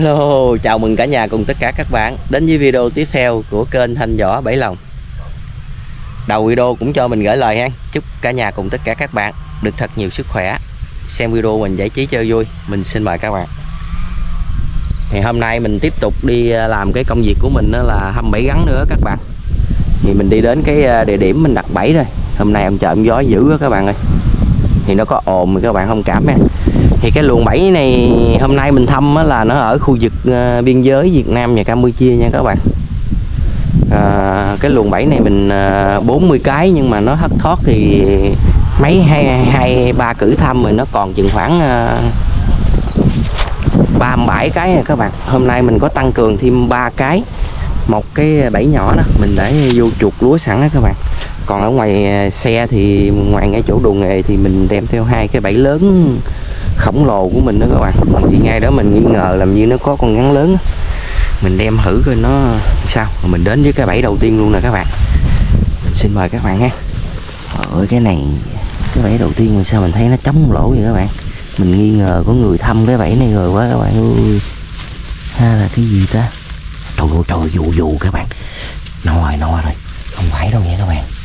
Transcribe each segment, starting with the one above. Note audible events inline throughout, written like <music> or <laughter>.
Hello, chào mừng cả nhà cùng tất cả các bạn đến với video tiếp theo của kênh Thanh Võ Bảy Lòng. Đầu video cũng cho mình gửi lời ha, chúc cả nhà cùng tất cả các bạn được thật nhiều sức khỏe. Xem video mình giải trí chơi vui, mình xin mời các bạn. Thì hôm nay mình tiếp tục đi à, làm cái công việc của mình đó là hâm bẫy gắn nữa các bạn. Thì mình đi đến cái à, địa điểm mình đặt bẫy rồi. Hôm nay ông trời ông gió dữ quá các bạn ơi. Thì nó có ồn thì các bạn không cảm nha. Thì cái luồng bẫy này hôm nay mình thăm là nó ở khu vực uh, biên giới Việt Nam và Campuchia nha các bạn. À, cái luồng bẫy này mình ờ, uh, 40 cái nhưng mà nó thất thoát thì mấy hai hai ba cử thăm rồi nó còn chừng khoảng ba uh, bảy cái nha các bạn. Hôm nay mình có tăng cường thêm ba cái. Một cái bẫy nhỏ đó mình để vô chuột lúa sẵn đó các bạn còn ở ngoài à, xe thì ngoài ngay chỗ đồ nghề thì mình đem theo hai cái bẫy lớn khổng lồ của mình đó các bạn. Thì ngay đó mình nghi ngờ làm như nó có con ngắn lớn. Mình đem thử coi nó sao. Mình đến với cái bẫy đầu tiên luôn nè các bạn. Mình xin mời các bạn ha. Ở cái này, cái bẫy đầu tiên mà sao mình thấy nó trống lỗ vậy các bạn? Mình nghi ngờ có người thăm cái bẫy này rồi quá các bạn ơi. Ha là cái gì ta? Trời ơi, trời dù dù các bạn. No rồi no rồi. Không phải đâu nha các bạn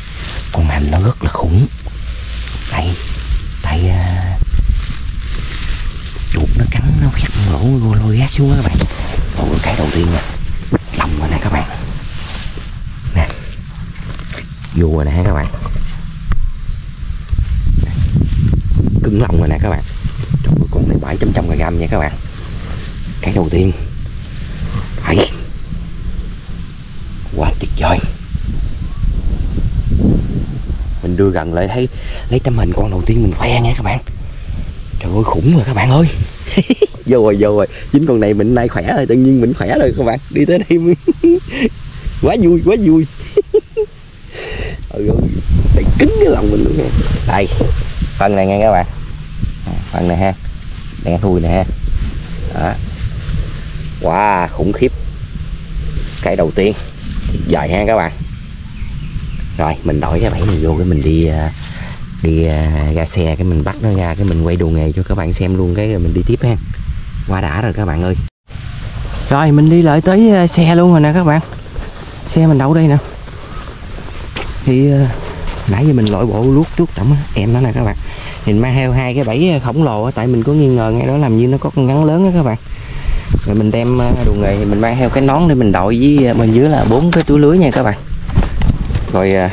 con hành nó rất là khủng. Tại tại à, uh, chuột nó cắn nó khét lỗ vô lôi gác xuống đó các bạn. Ôi, cái đầu tiên nè lòng rồi nè các bạn. Nè vô rồi nè các bạn. Cứng lòng rồi nè các bạn. Trời ơi, con này bảy trăm trăm gram nha các bạn. Cái đầu tiên. Phải. Quá tuyệt vời mình đưa gần lại, thấy lấy tấm hình con đầu tiên mình khoe nha các bạn. Trời ơi, khủng rồi các bạn ơi. <laughs> Vô rồi vô rồi. Chính con này mình nay khỏe rồi, tự nhiên mình khỏe rồi các bạn. Đi tới đây <laughs> quá vui quá vui. Trời <laughs> ơi ừ, ừ. đầy kính cái lòng mình luôn nha. Đây, phần này nghe các bạn. À, phần này ha. Đèn thui nè ha. Đó. Wow khủng khiếp. Cái đầu tiên. Dài ha các bạn rồi, mình đổi cái bẫy này vô cái mình đi à, đi à, ra xe, cái mình bắt nó ra, cái mình quay đồ nghề cho các bạn xem luôn, cái rồi mình đi tiếp ha. Qua đã rồi các bạn ơi. Rồi, mình đi lại tới à, xe luôn rồi nè các bạn. Xe mình đậu đây nè. Thì nãy giờ mình lội bộ luốt trước tổng em đó nè các bạn. Mình mang theo hai cái bẫy khổng lồ tại mình có nghi ngờ ngay đó làm như nó có con ngắn lớn đó các bạn. Rồi mình đem đồ nghề thì mình mang theo cái nón để mình đội với bên dưới là bốn cái túi lưới nha các bạn rồi à,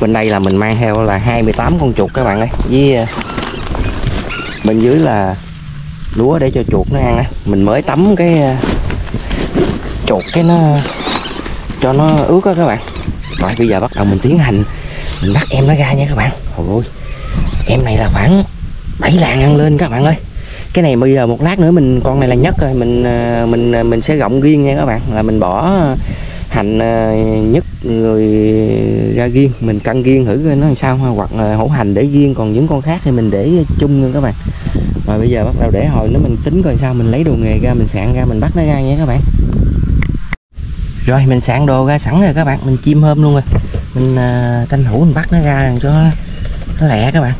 bên đây là mình mang theo là 28 con chuột các bạn ơi. Với à, bên dưới là lúa để cho chuột nó ăn á. Mình mới tắm cái à, chuột cái nó, cho nó ướt á các bạn. Rồi, bây giờ bắt đầu mình tiến hành. Mình bắt em nó ra nha các bạn. Ôi ôi em này là khoảng 7 lạng ăn lên các bạn ơi. Cái này bây giờ một lát nữa mình, con này là nhất rồi. Mình mình mình sẽ gọng riêng nha các bạn. Là mình bỏ hành ờ, nhất rồi ra riêng mình cân riêng thử coi nó làm sao hoặc hổ hành để riêng còn những con khác thì mình để chung nha các bạn. Rồi bây giờ bắt đầu để hồi nó mình tính coi sao mình lấy đồ nghề ra mình sạn ra mình bắt nó ra nha các bạn. Rồi mình sạn đồ ra sẵn rồi các bạn. Mình chim hôm luôn rồi. Mình ờ, uh, tranh thủ mình bắt nó ra cho nó lẹ các bạn.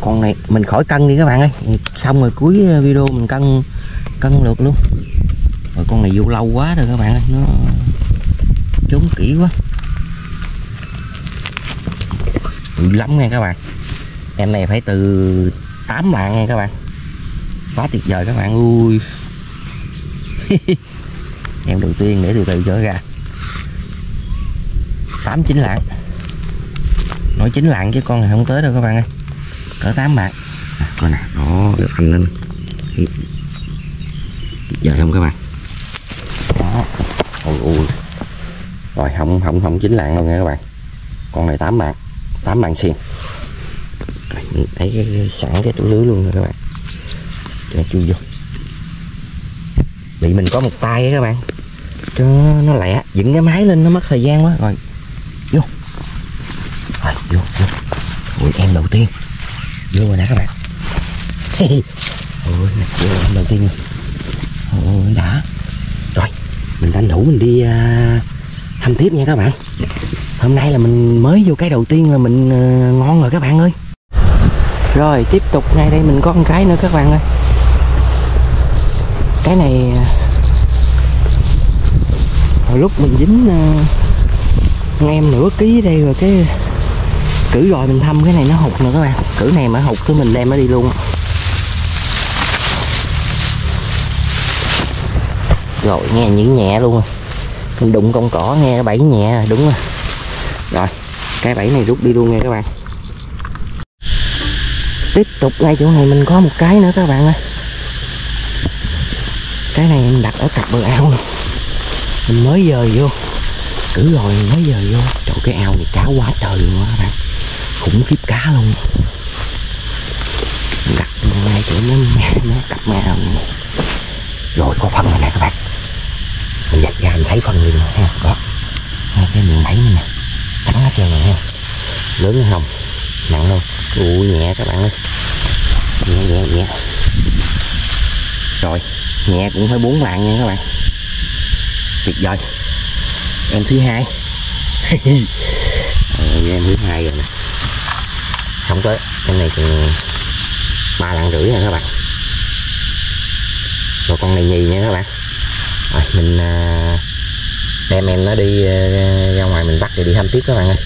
Con này mình khỏi cân đi các bạn ơi. Xong rồi cuối ờ, video mình cân cân lượt luôn. Rồi con này vô lâu quá rồi các bạn ơi. Nó trốn kỹ quá. Bự lắm nha các bạn. Em này phải từ 8 lạng nha các bạn. Quá tuyệt vời các bạn. Ui. <laughs> Em đầu tiên để từ từ trở ra. Tám chín lạng. Nói chín lạng chứ con này không tới đâu các bạn ơi. Cỡ tám bạc à, coi nè đó được anh lên. Giờ không các bạn? Đó. Ôi ôi rồi không không không chính lạng đâu nha các bạn. Con này tám mạng tám mạng xiên lấy cái, cái, sẵn cái túi lưới luôn rồi các bạn. Cho chui vô. Bị mình có một tay các bạn. Cho nó lẹ dựng cái máy lên nó mất thời gian quá. Rồi vô. Rồi vô vô. Ui em đầu tiên. Vô rồi nè các bạn. Ôi vô em đầu tiên ôi đã. Rồi mình tranh thủ mình đi uh, thăm tiếp nha các bạn. Hôm nay là mình mới vô cái đầu tiên là mình uh, ngon rồi các bạn ơi. Rồi tiếp tục ngay đây mình có con cái nữa các bạn ơi. Cái này ờ, hồi lúc mình dính uh, em nửa ký đây rồi cái cử rồi mình thăm cái này nó hụt nữa các bạn. Cử này mà hụt thì mình đem nó đi luôn. Rồi nghe những nhẹ luôn rồi mình đụng con cỏ nghe cái bẫy nhẹ, đúng rồi. Rồi, cái bẫy này rút đi luôn nha các bạn. Tiếp tục ngay chỗ này mình có một cái nữa các bạn ơi. Cái này mình đặt ở cặp bờ ao này. mình mới dời vô. Cứ rồi mới dời vô. Chỗ cái ao này cá quá trời luôn các bạn. Khủng khiếp cá luôn. Mình đặt ngay chỗ nó <laughs> nó cặp ao này. rồi có phân rồi nè các bạn mình giặt ra mình thấy phân liền ha đó hai cái miệng bẫy này nè. Trắng hết trơn rồi ha. Lớn không nặng luôn ui nhẹ các bạn ơi. Nhẹ nhẹ nhẹ. Rồi nhẹ cũng phải bốn lạng nha các bạn. Tuyệt vời. Em thứ hai. Ờ, <laughs> em thứ hai rồi nè. Không tới, con này còn ba lạng rưỡi nha các bạn. Rồi con này nhì nha các bạn. Rồi mình à, em em nó đi ờ, ra ngoài mình bắt thì đi thăm tiếp các bạn ơi.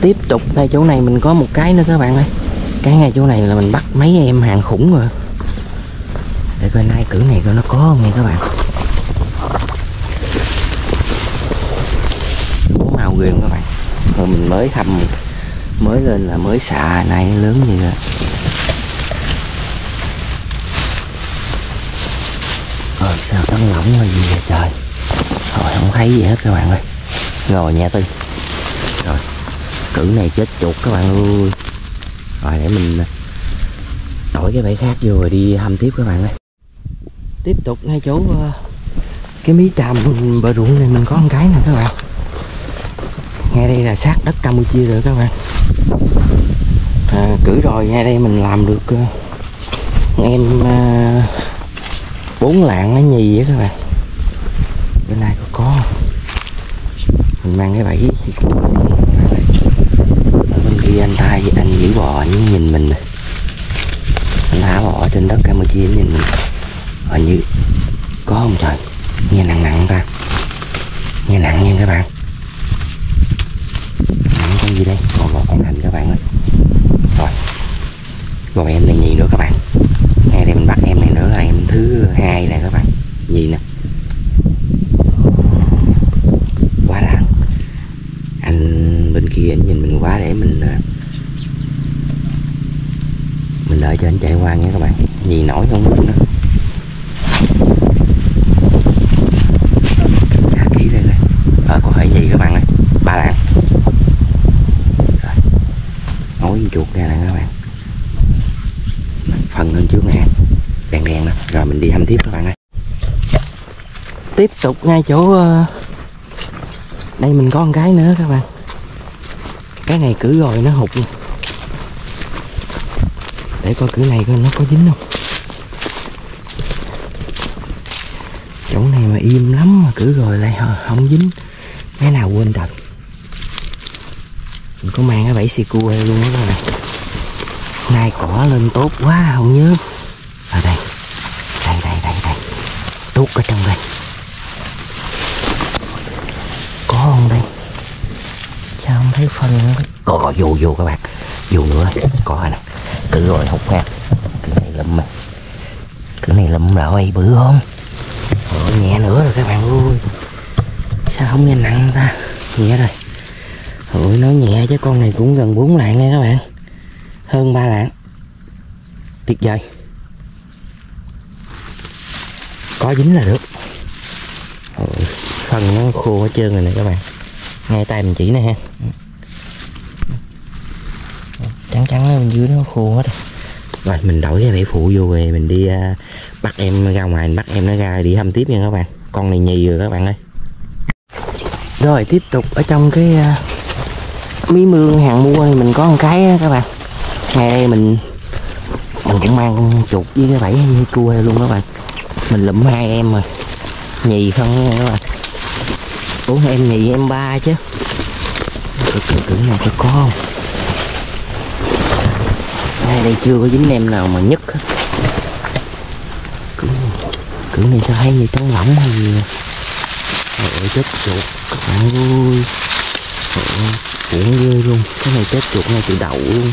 Tiếp tục ngay chỗ này mình có một cái nữa các bạn ơi. Cái ngay chỗ này là mình bắt mấy em hàng khủng rồi. Để coi nay cử này coi nó có không nha các bạn. Có màu ghê không các bạn? Rồi mình mới thăm, mới lên là mới xạ, nay lớn như vậy. Ờ sao nó lỏng hay gì vậy trời? Rồi không thấy gì hết các bạn ơi. Rồi nha tư. Rồi cử này chết chuột các bạn ơi. Rồi để mình đổi cái bẫy khác vô rồi đi thăm tiếp các bạn ơi. Tiếp tục ngay chỗ uh, cái mí tràm bờ ruộng này mình có một cái nè các bạn. Ngay đây là sát đất campuchia rồi các bạn. À, cử rồi ngay đây mình làm được uh, em uh, bốn lạng nó nhì á các bạn bên này có có mình mang cái bẫy ở bên kia anh tay anh giữ bò, anh nhìn mình anh thả bò trên đất campuchia nhìn mình. Hình như có không trời? Nghe nặng nặng ta. Nghe nặng nha các bạn. Nặng con gì đây? Còn một con hành các bạn ơi. Rồi. Rồi em này nhì nữa các bạn. Ngay đây mình bắt em này nữa là em thứ hai nè các bạn. Nhì nè quá đã anh kia anh nhìn mình quá để mình ờ, mình đợi cho anh chạy qua nha các bạn. Nhì nổi không luôn đó kiểm tra kỹ đây. Ờ có hơi gì các bạn ơi? Ba lạng. Rồi. Chuột ra nè các bạn. Phần hơn trước nè. Đèn đèn đó. Rồi mình đi thăm tiếp các bạn ơi. Tiếp tục ngay chỗ ờ, đây mình có một cái nữa các bạn cái này cứ rồi nó hụt để coi cửa này coi nó có dính không. Chỗ này mà im lắm mà cửa rồi lại không dính. Cái nào quên đặt mình có mang cái bẫy xì cua đây luôn đó các bạn nay cỏ lên tốt quá, không nhớ. Ở đây. Đây đây đây đây. Tốt ở trong đây có không đây sao không thấy phân nó có có vô vô các bạn. Vô nữa. Có nè cứ rồi hút ha cái này lụm mà. Cái này lụm rồi bự không? Ủa, nhẹ nữa rồi các bạn ơi. Sao không nghe nặng ta? Nhẹ rồi. Ôi nói nhẹ chứ con này cũng gần 4 lạng nha các bạn. Hơn 3 lạng. Tuyệt vời. Có dính là được. Phần nó khô hết trơn rồi nè các bạn. Ngay tay mình chỉ nè ha trắng bên dưới nó khô hết rồi. Rồi mình đổi cái bẫy phụ vô về mình đi uh, bắt em ra ngoài bắt em nó ra đi thăm tiếp nha các bạn. Con này nhì rồi các bạn ơi. Rồi tiếp tục ở trong cái uh, mí mương hàng mua thì mình có một cái á các bạn. Ngay đây mình mình cũng mang con chuột với cái bẫy như cua luôn các bạn. Mình lụm hai em rồi. Nhì không nha các bạn. Ủa em nhì em ba chứ. Cái cử này có có không hai đây chưa có dính em nào mà nhất hết cứ này sao hay như trắng lỏng hay gì Trời ơi, chết chuột. Các bạn ơi. Trời ơi cũng ghê luôn. Cái này chết chuột ngay từ đầu luôn.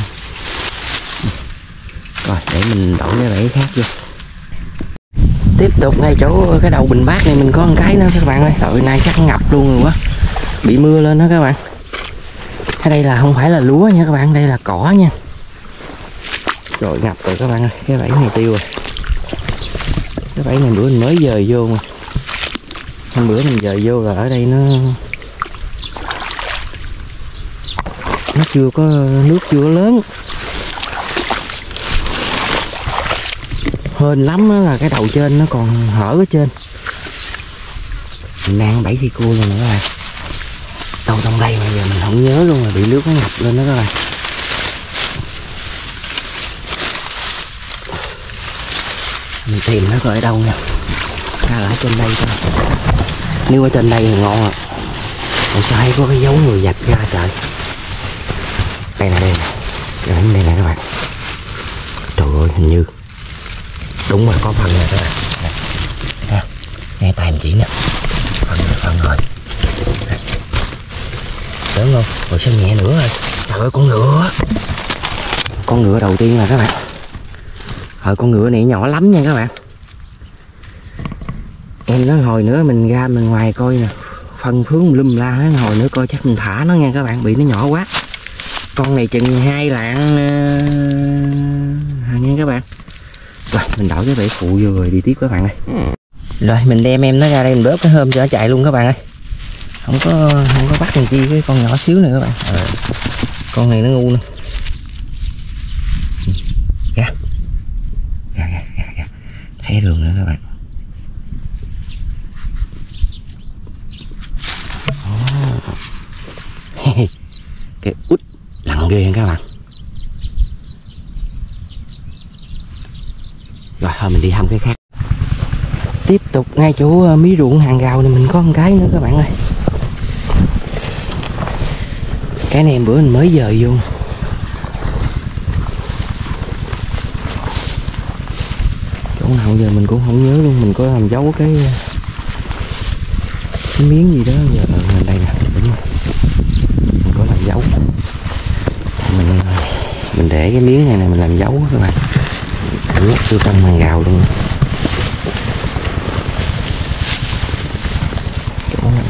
Rồi, để mình đổi cái bẫy khác vô. Tiếp tục ngay chỗ cái đầu bình bát này mình có một cái nữa các bạn ơi. Trời, nay chắc ngập luôn rồi quá. Bị mưa lên đó các bạn. Cái đây là không phải là lúa nha các bạn, Đây là cỏ nha. Rồi ngập rồi các bạn ơi. Cái bẫy này tiêu rồi. Cái bẫy này bữa mình mới dời vô mà. Hôm bữa mình dời vô là ở đây nó nó chưa có, nước chưa có lớn. Hên lắm là cái đầu trên nó còn hở ở trên. Mình đang bẫy thì cua rồi nữa các bạn. Đâu trong đây mà giờ mình không nhớ luôn là bị nước nó ngập lên đó các bạn. Mình tìm nó coi ở đâu nha ra là ở trên đây thôi. Nếu ở trên đây thì ngon à mà sao hay có cái dấu người giặt ra trời? Đây nè đây nè. Đây nè, đây nè các bạn. Trời ơi hình như đúng rồi có phần này các bạn. Nè. Nghe tay mình chỉ nè. Phần này phần rồi. Lớn không? Rồi sao nhẹ nữa rồi? Trời ơi con ngựa. Con ngựa đầu tiên là các bạn. Ờ con ngựa này nhỏ lắm nha các bạn. Em nói hồi nữa mình ra mình ngoài coi nè. Phân phướng lum la hết, hồi nữa coi chắc mình thả nó nha các bạn, Bị nó nhỏ quá. Con này chừng hai lạng ờ, nha các bạn. Rồi, mình đổi cái bể phụ vô rồi đi tiếp các bạn ơi. Rồi, mình đem em nó ra đây, mình bóp cái hôm cho nó chạy luôn các bạn ơi. Không có không có bắt làm chi cái con nhỏ xíu này các bạn. Ờ, con này nó ngu nè Ra ra ra ra ra thấy đường nữa các bạn oh. cái út lặng ghê các bạn. Rồi, thôi, mình đi thăm cái khác. Tiếp tục ngay chỗ ờ, mí ruộng hàng rào này mình có một cái nữa các bạn ơi. Cái này bữa mình mới dời vô. Chỗ nào giờ mình cũng không nhớ luôn, mình có làm dấu cái ờ, cái miếng gì đó giờ ở đây nè đúng rồi mình có làm dấu mình mình để cái miếng này này mình làm dấu các bạn. Nước vô trong hàng gào luôn. Chỗ này.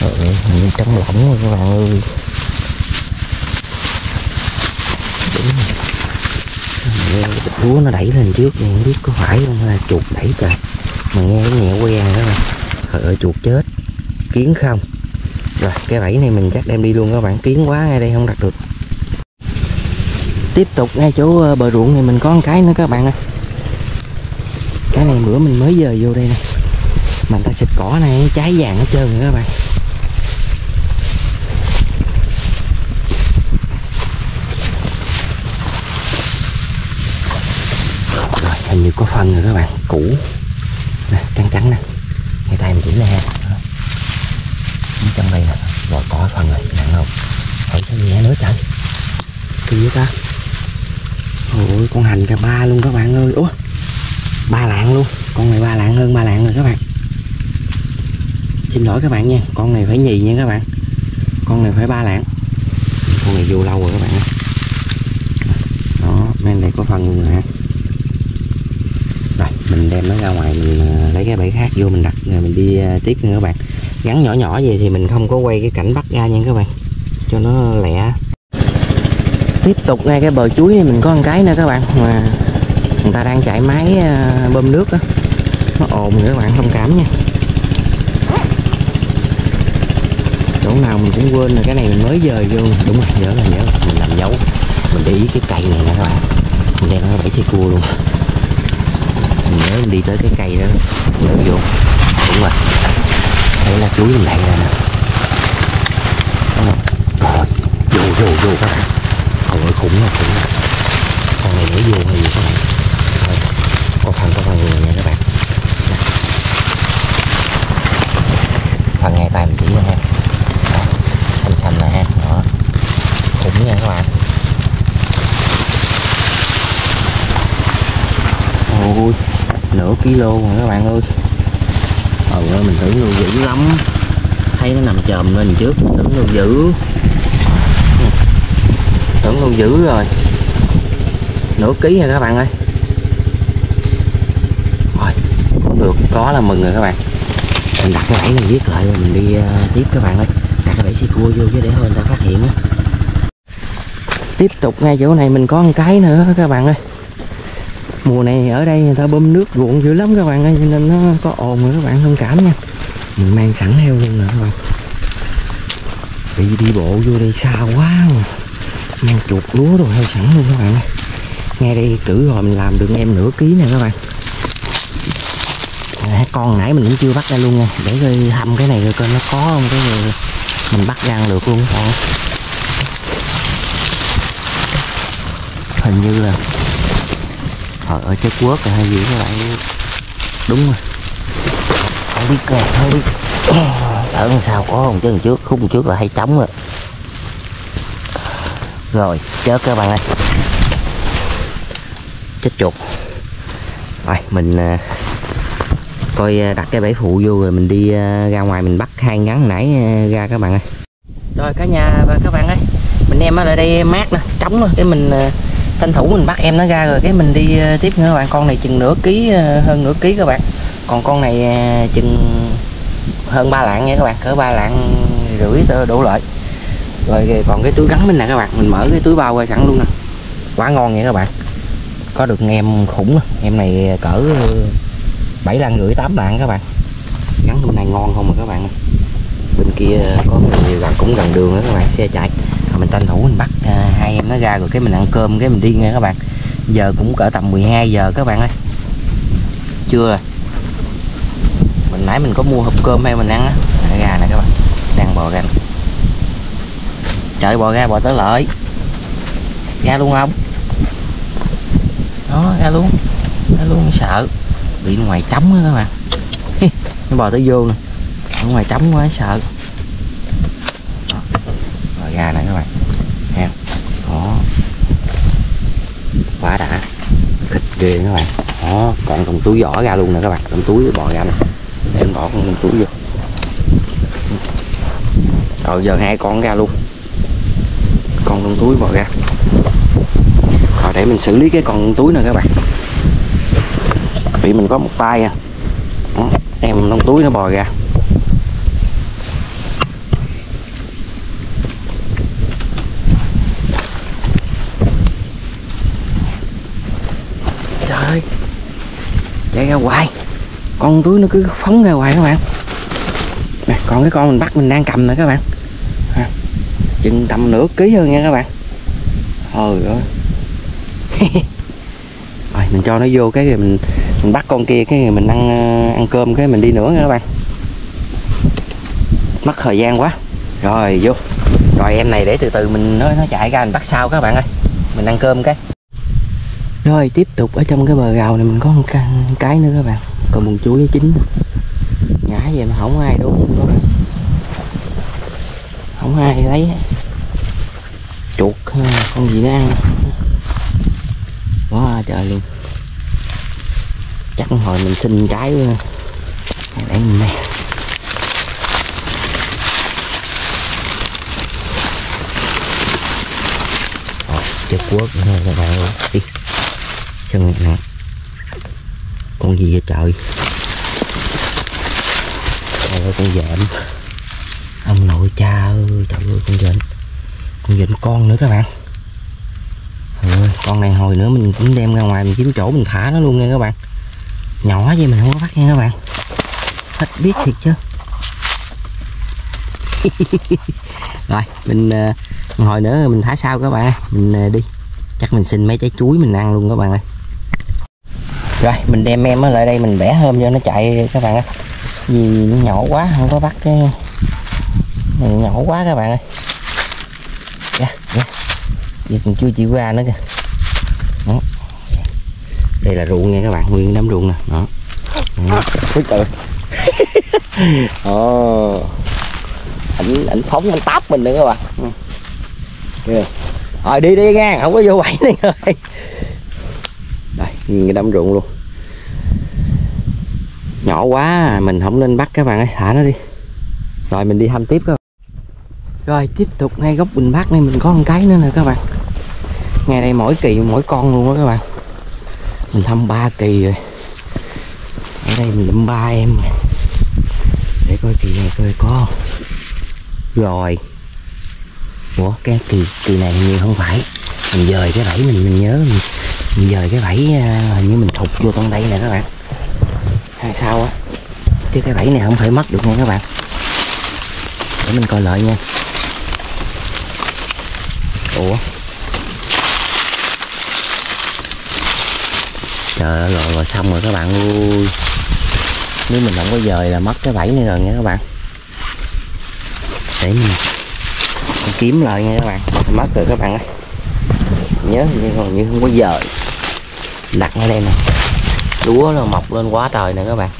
Trời ơi hình như trống lỏng rồi các bạn ơi. Đúng lúa nó đẩy lên trước nhưng không biết có phải không? Hay là chuột đẩy trời mà nghe cái nhẹ quen đó mà trời ơi, chuột chết. Kiến không? Rồi, cái bẫy này mình chắc đem đi luôn các bạn. Kiến quá ngay đây, không đặt được tiếp tục ngay chỗ ờ, bờ ruộng này mình có một cái nữa các bạn ơi. Cái này bữa mình mới dời vô đây nè. Mà người ta xịt cỏ này, cháy vàng hết trơn rồi các bạn. Rồi, hình như có phân rồi các bạn. Cũ nè trắng trắng nè. Ngay tay mình chỉ nè. Ở trong đây nè. Rồi, có phân rồi. Nặng không? Hỏi sao nhẹ nữa trời. Kỳ vậy ta? Ôi, con hành cả ba luôn các bạn ơi. Ủa, ba lạng luôn. Con này ba lạng hơn ba lạng rồi các bạn. Xin lỗi các bạn nha, con này phải nhì nha các bạn. Con này phải ba lạng. Con này vô lâu rồi các bạn đó men này có phần luôn hả? rồi, mình đem nó ra ngoài mình à, lấy cái bẫy khác vô mình đặt, rồi mình đi à, tiếp nha các bạn. Gắn nhỏ nhỏ vậy thì mình không có quay cái cảnh bắt ra nha các bạn. Cho nó lẹ tiếp tục ngay cái bờ chuối này, mình có một cái nữa các bạn, mà người ta đang chạy máy ờ, bơm nước đó nó ồn nữa các bạn, thông cảm nha. Chỗ nào mình cũng quên là cái này mình mới dời vô. Đúng rồi, nhớ là nhớ, mình làm dấu. Mình để ý cái cây này nè các bạn. Mình đem nó bảy thì cua luôn. Mình nhớ mình đi tới cái cây đó, nhớ vô. Đúng rồi. Đây là chuối mình lại ra nè. Rồi vô vô vô các bạn cũng là khủng là. Khủng con này để vô hay gì các bạn Thôi, con phần có phần vừa nha các bạn. Phần ngay tay mình chỉ nha. Ha xanh xanh nè ha. Đó. Khủng nha các bạn. Ôi nửa kilo rồi các bạn ơi. Ồ mình tưởng nuôi dữ lắm. Thấy nó nằm chồm lên trước mình tưởng nuôi dữ tưởng luôn dữ rồi. Nửa ký rồi các bạn ơi. Rồi cũng được có là mừng rồi các bạn. Mình đặt cái bẫy này viết lại rồi mình đi uh, tiếp các bạn ơi. Đặt cái bẫy xì cua vô chứ để thôi người ta phát hiện á. Tiếp tục ngay chỗ này mình có một cái nữa các bạn ơi. Mùa này ở đây người ta bơm nước ruộng dữ lắm các bạn ơi cho nên nó có ồn rồi các bạn thông cảm nha. Mình mang sẵn theo luôn nè các bạn. Đi đi bộ vô đây xa quá mà mang chuột lúa rồi heo sẵn luôn các bạn ơi. Ngay đây cử rồi mình làm được em nửa ký nè các bạn. À, con nãy mình cũng chưa bắt ra luôn nha. Để coi thăm cái này rồi coi nó có không cái rồi mình bắt ra được luôn các bạn. Hình như là ở ở trái quốc rồi hay gì các bạn. Đúng rồi. Không biết kìa không biết. Ờ, ở sao có không chứ trước khúc trước là hay trống rồi rồi chết các bạn ơi. Chết chuột. Rồi mình à, coi à, đặt cái bẫy phụ vô rồi mình đi à, ra ngoài mình bắt hai ngắn nãy à, ra các bạn ơi. Rồi cả nhà và các bạn ơi mình em ở lại đây mát nè trống rồi cái mình à, tranh thủ mình bắt em nó ra rồi cái mình đi tiếp nữa các bạn. Con này chừng nửa ký hơn nửa ký các bạn. Còn con này chừng hơn ba lạng nha các bạn cỡ ba lạng rưỡi đổ loại rồi còn cái túi gắn bên này các bạn mình mở cái túi bao ra sẵn luôn nè. Quá ngon nha các bạn. Có được em khủng em này cỡ bảy lạng rưỡi tám lạng các bạn. Gắn bên này ngon không mà các bạn? Bên kia có người gần cũng gần đường đó các bạn xe chạy. Rồi mình tranh thủ mình bắt à, hai em nó ra rồi cái mình ăn cơm cái mình đi nghe các bạn. Giờ cũng cỡ tầm 12 giờ các bạn ơi. Chưa rồi mình nãy mình có mua hộp cơm hay mình ăn á. Gà nè các bạn. Đang bò ra nè trời, bò ra, bò tới lợi. Ra luôn không? Đó, ra luôn. Ra luôn sợ. Bị ngoài trống đó các bạn. Nó bò tới vô nè. Ở ngoài trống quá, sợ. Đó. rồi ra nè các bạn. Ha đó. Quá đã. Thịt ghê các bạn. Đó, còn trong túi vỏ ra luôn nè các bạn. Trong túi bò ra nè. Em bỏ con trong túi vô. Rồi, giờ hai con ra luôn con con túi bò ra. Rồi để mình xử lý cái con túi này các bạn. Vì mình có một tay à. Ừ, em con túi nó bò ra. Trời ơi. Chạy ra hoài. Con túi nó cứ phóng ra hoài các bạn. Nè, còn cái con mình bắt mình đang cầm nè các bạn chừng tầm nửa ký hơn nha các bạn. Trời ơi. <laughs> Rồi mình cho nó vô cái rồi mình mình bắt con kia cái mình ăn ăn cơm cái mình đi nữa nha các bạn. Mất thời gian quá. Rồi vô. Rồi em này để từ từ mình nó nó chạy ra mình bắt sau các bạn ơi. Mình ăn cơm cái. Rồi tiếp tục ở trong cái bờ rào này mình có một cái, cái nữa các bạn. Còn một chuối chín ngã vậy mà không ai đúng không ai lấy chuột con gì nó ăn? Quá trời luôn. Chắc hồi mình xin trái quá để mình này ờ, chết quốc nữa các bạn ơi đi. Chân nè. Con gì vậy trời? Trời ơi, con dện ông nội cha ơi, trời ơi, con dện con vịt con nữa các bạn. Rồi con này hồi nữa mình cũng đem ra ngoài mình kiếm chỗ mình thả nó luôn nha các bạn. Nhỏ vậy mình không có bắt nha các bạn. Hết biết thiệt chứ. <laughs> Rồi, mình ờ, hồi nữa mình thả sao các bạn mình ờ, đi. Chắc mình xin mấy trái chuối mình ăn luôn các bạn ơi. Rồi, mình đem em ở lại đây mình bẻ hôm cho nó chạy các bạn ơi. Vì nó nhỏ quá, không có bắt cái này nhỏ quá các bạn ơi dạ dạ. Giờ còn chưa chịu ra nữa kìa. Đó. đây là ruộng nha các bạn nguyên đám ruộng nè. Đó. Úi trời. <laughs> Ồ. Ảnh ảnh phóng anh táp mình nữa các bạn. Ừ. rồi đi đi nha không có vô bẫy này rồi. Đây cái đám ruộng luôn. Nhỏ quá mình không nên bắt các bạn ơi. Thả nó đi. Rồi mình đi thăm tiếp các bạn rồi tiếp tục ngay góc bình bát này mình có một cái nữa nè các bạn. Ngay đây mỗi kỳ mỗi con luôn đó các bạn. Mình thăm ba kỳ rồi. Ở đây mình lượm ba em để coi kỳ này coi có rồi. Ủa cái kỳ kỳ này hình như không phải? Mình dời cái bẫy mình mình nhớ mình, mình dời cái bẫy à, hình như mình thụt vô trong đây nè các bạn. Hay sao á? Chứ cái bẫy này không thể mất được nha các bạn. Để mình coi lại nha ủa trời ơi rồi, rồi xong rồi các bạn ơi. Nếu mình không có dời là mất cái bẫy này rồi nha các bạn. Để mình, mình kiếm lại nha các bạn. Mất rồi các bạn ơi. Nhớ như còn như không có dời. Đặt ở đây nè. Lúa nó mọc lên quá trời nè các bạn.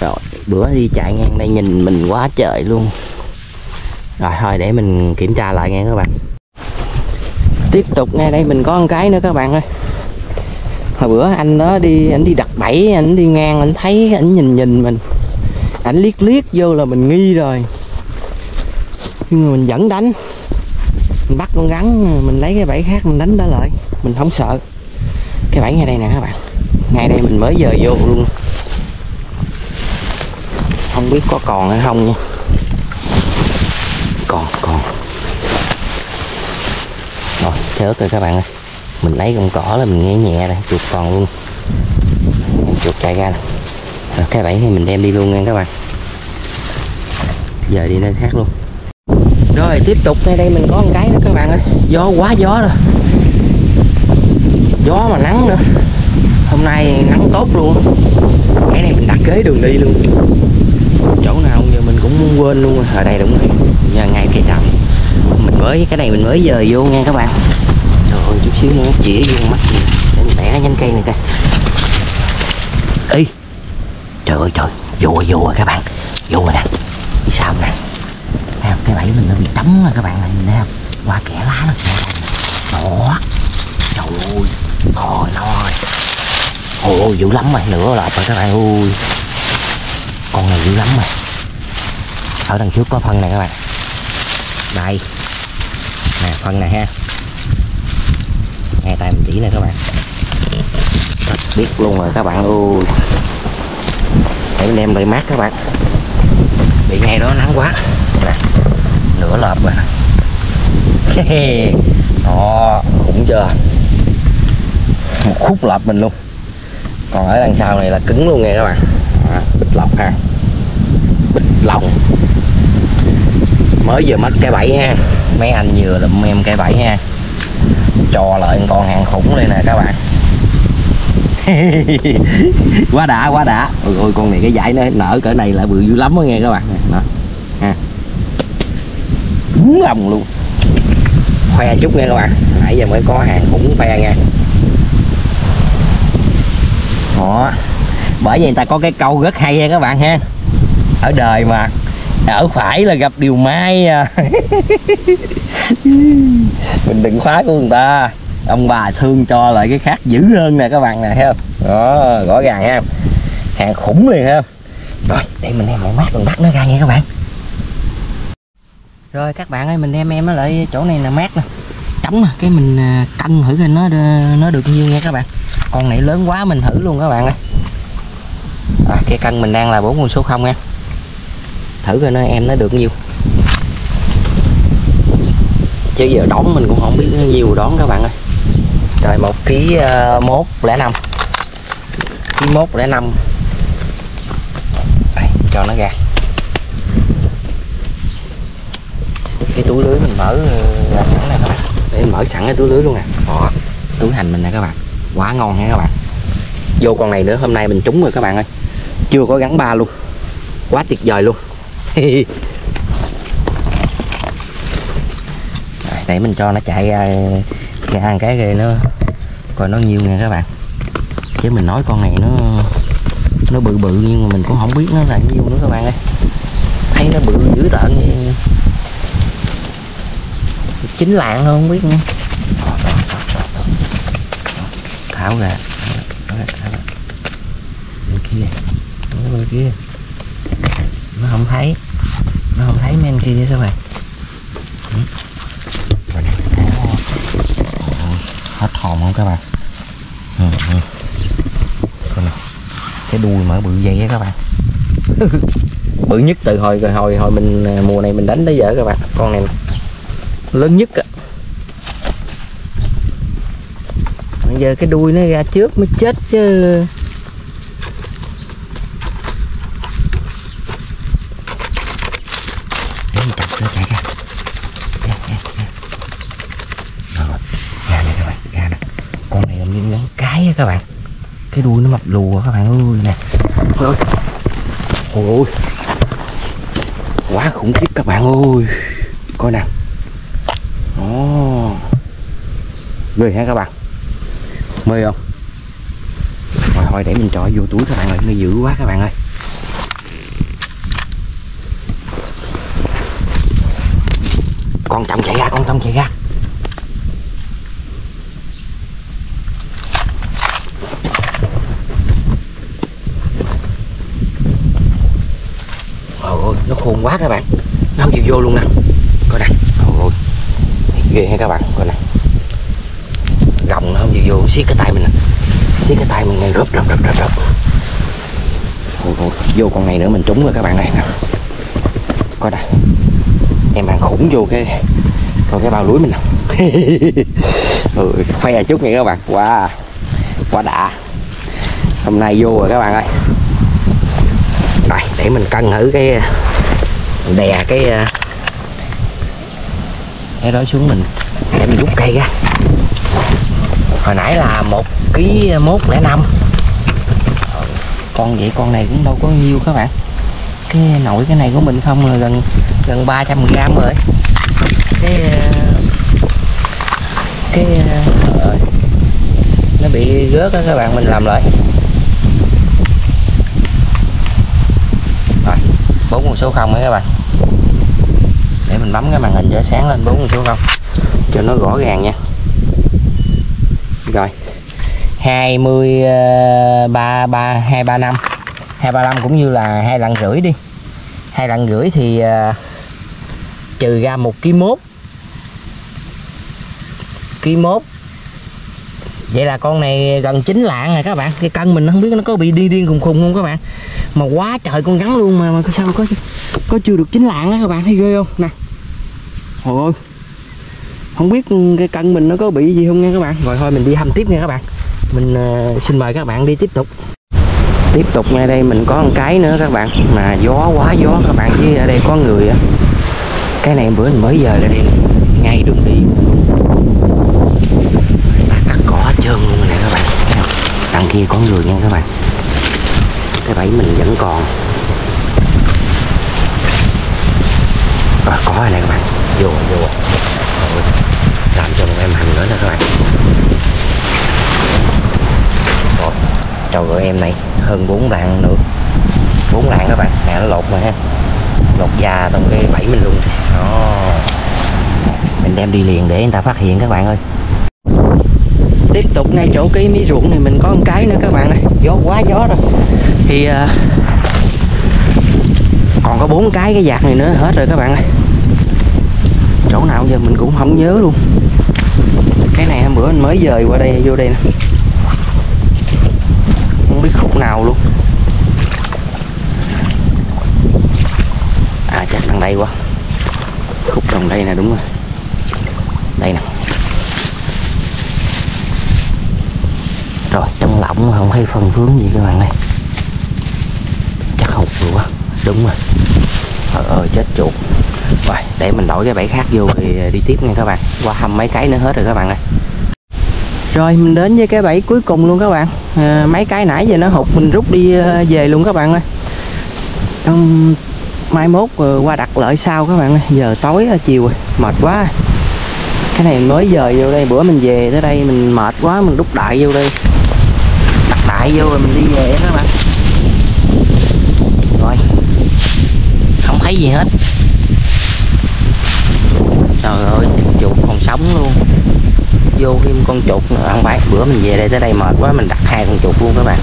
Rồi bữa đi chạy ngang đây nhìn mình quá trời luôn rồi, thôi, để mình kiểm tra lại nghe các bạn. Tiếp tục ngay đây, mình có một cái nữa các bạn ơi. Hồi bữa anh đó đi, anh đi đặt bẫy, anh đi ngang, anh thấy, anh nhìn nhìn mình. Anh liếc liếc vô là mình nghi rồi. Nhưng mà mình vẫn đánh. Mình bắt con rắn mình lấy cái bẫy khác, mình đánh đó lại. Mình không sợ. Cái bẫy ngay đây nè các bạn. Ngay đây mình mới giờ vô luôn. Không biết có còn hay không nha còn còn. Rồi chớt rồi các bạn ơi. Mình lấy con cỏ là mình nghe nhẹ đây, chuột còn luôn. Chuột chạy ra rồi cái bẫy này mình đem đi luôn nha các bạn. Giờ đi nơi khác luôn. Rồi tiếp tục. Ngay đây mình có một cái nữa các bạn ơi. Gió quá gió rồi. Gió mà nắng nữa. Hôm nay nắng tốt luôn. Cái này mình đặt kế đường đi luôn. Chỗ nào giờ mình cũng muốn quên luôn ở đây đúng rồi giờ ngay cây trầm mình mới, cái này mình mới giờ vô nha các bạn. Rồi chút xíu nữa chỉ vô mắt gì để mình bẻ nhánh cây này coi. Ê, Trời ơi, trời. Vô rồi vô rồi các bạn. Vô rồi nè. Đi sao nè? Thấy không? Cái bẫy mình nó bị trống rồi các bạn này Nhìn thấy không? Qua kẻ lá nó Đó. Trời ơi Thôi nói Ôi, dữ lắm rồi Nửa lọt rồi các bạn ui Con này dữ lắm rồi Ở đằng trước có phân này các bạn. Đây. Nè phân này ha. Ngay tay mình chỉ nè các bạn. Biết luôn rồi các bạn ui để mình đem lại mát các bạn. Bị ngay đó nắng quá. Nè nửa lợp rồi. <laughs> Đó cũng chưa. Một khúc lợp mình luôn. Còn ở đằng sau này là cứng luôn nghe các bạn. Đó, bịch lọc ha. Bịch lòng mới vừa mất cái bẫy ha. Mấy anh vừa lụm em cái bẫy ha. Cho lại con hàng khủng đây nè các bạn. <laughs> Quá đã quá đã. Ôi, ôi con này cái dải nó nở cỡ này là bự dữ lắm đó nghe các bạn. Nè ha. Cứng lòng luôn. Khoe chút nghe các bạn. Nãy giờ mới có hàng khủng khoe nha. Đó. Bởi vì người ta có cái câu rất hay nha các bạn ha. Ở đời mà ở phải là gặp điều may à. <laughs> mình đừng khóa của người ta. Ông bà thương cho lại cái khác dữ hơn nè các bạn nè thấy không? Đó rõ ràng ha hàng khủng liền ha rồi để mình đem mở mát mình bắt nó ra nha các bạn. Rồi các bạn ơi mình đem em nó lại chỗ này là mát nè. Chấm nè cái mình à, cân thử coi nó nó được nhiêu nha các bạn. Con này lớn quá mình thử luôn các bạn ơi. À, cái cân mình đang là bốn con số không nha thử coi nó, em nó được nhiêu. Chứ giờ đón mình cũng không biết nhiều đón các bạn ơi. Rồi một ký ờ, mốt lẻ năm. Ký mốt lẻ năm. Đây, cho nó ra. Cái túi lưới mình mở ờ, ra sẵn này các bạn. Để mở sẵn cái túi lưới luôn nè. Đó, túi hành mình nè các bạn. Quá ngon nha các bạn. Vô con này nữa, hôm nay mình trúng rồi các bạn ơi. Chưa có gắn ba luôn. Quá tuyệt vời luôn để mình cho nó chạy ra ra ăn cái ghê nó coi nó nhiêu nha các bạn. Chứ mình nói con này nó nó bự bự nhưng mà mình cũng không biết nó là nhiêu nữa các bạn ơi. Thấy nó bự dữ tợn như chín lạng thôi, không biết nữa. Tháo ra. Bên kia. Kia. Nó không thấy nó không thấy men kia sao các bạn, hết hồn không các bạn? Ừ, ừ. Cái đuôi mở bự dây á các bạn. <laughs> Bự nhất từ hồi hồi hồi mình à, mùa này mình đánh tới giờ các bạn con này lớn nhất á. Bây giờ cái đuôi nó ra trước mới chết chứ Để mình chọc nó chạy ra Ra, ra, ra. Rồi, ra nè các bạn, ra nè Con này làm như ngắn cái á các bạn cái đuôi nó mập lùa các bạn ơi, nè. Ôi ôi Ôi. Quá khủng khiếp các bạn ơi. Coi nè. Ồ Ghê hả các bạn? Mê không? Rồi thôi, để mình trọi vô túi các bạn ơi. Nó dữ quá các bạn ơi. Con chồng chạy ra, Con chồng chạy ra Ôi ôi nó khôn quá các bạn Nó không chịu vô luôn nè Coi nè Ôi ôi Ghê ha các bạn. Coi này. Gồng nó không vô vô siết cái tay mình nè. Siết cái tay mình này rớp rớp rớp rớp rớp. Vô con này nữa mình trúng rồi các bạn này. Nè. Coi nè em ăn khủng vô cái rồi cái bao lưới mình nè. <laughs> Ừ, khoe chút nha các bạn. Wow quá đã. Hôm nay vô rồi các bạn ơi. Rồi để mình cân thử cái đè cái cái đó xuống mình. Để mình rút cây ra. Hồi nãy là một ký mốt lẻ năm. Con vậy con này cũng đâu có nhiêu các bạn. Cái nổi cái này của mình không là gần gần 300 gram rồi. Cái cái ờ, nó bị rớt đó các bạn, mình làm lại. Rồi, bốn con số không ấy các bạn để mình bấm cái màn hình cho sáng lên bốn con số không? Cho nó rõ ràng nha. Rồi. 23 3 3 2 3 5 2 3 5 cũng như là hai lần rưỡi đi. Hai lần rưỡi thì uh, trừ ra một ký mốt. Ký mốt. Vậy là con này gần 9 lạng rồi các bạn. Cái cân mình không biết nó có bị đi điên khùng khùng không các bạn? Mà quá trời con rắn luôn mà, mà sao có có chưa được chín lạng á các bạn thấy ghê không? Nè. Ôi không biết cái cân mình nó có bị gì không nha các bạn. Rồi thôi mình đi thăm tiếp nha các bạn. Mình uh, xin mời các bạn đi tiếp tục. Tiếp tục ngay đây mình có một cái nữa các bạn. Mà gió quá gió các bạn với ở đây có người á. Cái này bữa mình mới giờ ra đây ngay đường đi. Ta cắt cỏ hết trơn luôn này các bạn. Đằng kia có người nha các bạn cái bẫy mình vẫn còn. Rồi có rồi này các bạn? Vô vô. Rồi làm cho một em hành nữa nè các bạn. Rồi trời ơi em này hơn 4 lạng nữa. 4 lạng các bạn nè nó lột mà ha. Lột da trong cái bẫy mình luôn. Đó. Mình đem đi liền để người ta phát hiện các bạn ơi tiếp tục ngay chỗ cái mí ruộng này mình có một cái nữa các bạn ơi. Gió quá gió rồi. Thì à, còn có bốn cái cái giạc này nữa hết rồi các bạn ơi. Chỗ nào giờ mình cũng không nhớ luôn. Cái này hôm bữa mình mới dời qua đây vô đây nè. Không biết khúc nào luôn. À chắc đằng đây quá. Khúc đằng đây nè đúng rồi. Đây nè. Rồi trong lỏng không hay phân vướng gì các bạn ơi. Chắc hụt rồi quá đúng rồi. Ờ ơi chết chuột. Rồi để mình đổi cái bẫy khác vô thì đi tiếp nha các bạn. Qua hầm mấy cái nữa hết rồi các bạn ơi. Rồi mình đến với cái bẫy cuối cùng luôn các bạn. À, mấy cái nãy giờ nó hụt mình rút đi ờ, về luôn các bạn ơi. Trong mai mốt qua đặt lợi sau các bạn ơi. Giờ tối chiều rồi. Mệt quá. Cái này mới giờ vô đây bữa mình về tới đây mình mệt quá mình đúc đại vô đây chạy vô rồi mình đi về các bạn. Rồi. Không thấy gì hết. Trời ơi chuột còn sống luôn. Vô thêm con chuột nữa. Không phải bữa mình về đây tới đây mệt quá, mình đặt hai con chuột luôn các bạn.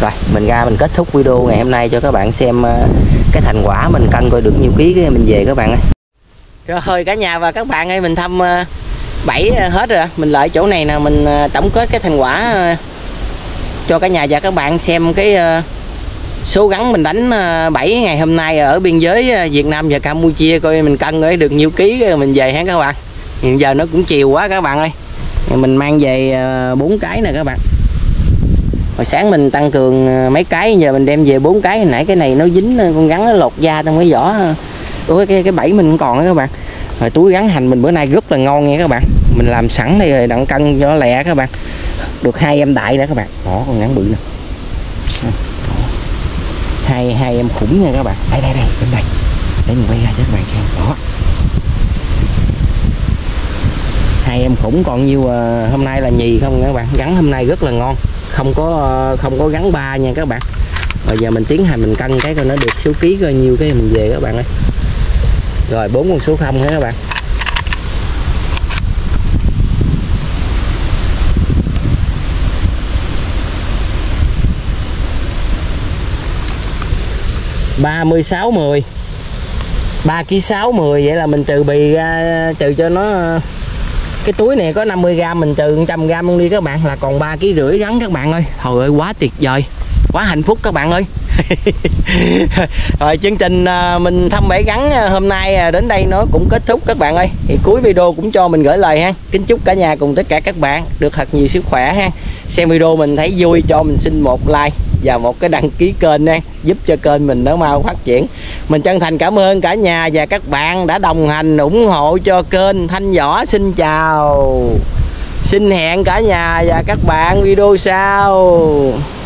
Rồi, mình ra mình kết thúc video ngày hôm nay cho các bạn xem ờ, cái thành quả mình cân coi được nhiêu ký cái mình về các bạn ơi. Rồi, cả nhà và các bạn ơi, mình thăm ờ, bảy hết rồi mình lại chỗ này nè, mình ờ, tổng kết cái thành quả cho cả nhà và các bạn xem cái ờ, số gắn mình đánh ờ, 7 ngày hôm nay ở biên giới ờ, Việt Nam và Campuchia coi mình cân ấy được nhiêu ký mình về ha các bạn? Hiện giờ nó cũng chiều quá các bạn ơi. Mình mang về bốn cái nè các bạn. Hồi sáng mình tăng cường mấy cái giờ mình đem về bốn cái. Hồi nãy cái này nó dính con gắn nó lột da trong cái vỏ Ủa, cái cái bẫy mình cũng còn đó các bạn. Rồi túi gắn hành mình bữa nay rất là ngon nha các bạn mình làm sẵn đây rồi đặng cân cho lẹ các bạn. Được hai em đại nữa các bạn. Đó con ngắn bự nè. Hai hai em khủng nha các bạn. Đây đây đây bên đây. Để mình quay ra cho các bạn xem. Đó. Hai em khủng còn nhiêu à, hôm nay là nhì không các bạn? Gắn hôm nay rất là ngon. Không có à, không có gắn ba nha các bạn. Bây giờ mình tiến hành mình cân cái coi nó được số ký coi nhiêu cái mình về các bạn ơi. Rồi bốn con số không hết các bạn. Ba mươi sáu mười. ba ký sáu mười, vậy là mình trừ bì ra trừ cho nó, cái túi này có 50g mình trừ 100g luôn đi các bạn, là còn ba ký rưỡi rắn các bạn ơi. Trời ơi, quá tuyệt vời, quá hạnh phúc các bạn ơi. <laughs> rồi, chương trình à, mình thăm bãi gắn à, hôm nay à, đến đây nó cũng kết thúc các bạn ơi. Thì cuối video cũng cho mình gửi lời ha. Kính chúc cả nhà cùng tất cả các bạn được thật nhiều sức khỏe ha. Xem video mình thấy vui, cho mình xin một like và một cái đăng ký kênh nha giúp cho kênh mình nó mau phát triển. Mình chân thành cảm ơn cả nhà và các bạn đã đồng hành, ủng hộ cho kênh thanh võ. Xin chào. Xin hẹn cả nhà và các bạn video sau.